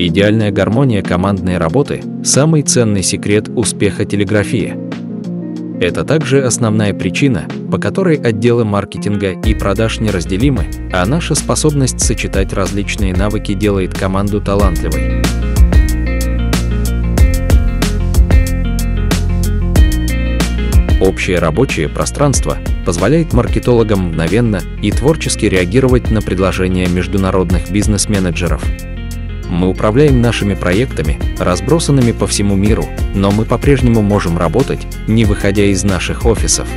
Идеальная гармония командной работы – самый ценный секрет успеха телеграфии. Это также основная причина, по которой отделы маркетинга и продаж неразделимы, а наша способность сочетать различные навыки делает команду талантливой. Общее рабочее пространство позволяет маркетологам мгновенно и творчески реагировать на предложения международных бизнес-менеджеров. Мы управляем нашими проектами, разбросанными по всему миру, но мы по-прежнему можем работать, не выходя из наших офисов.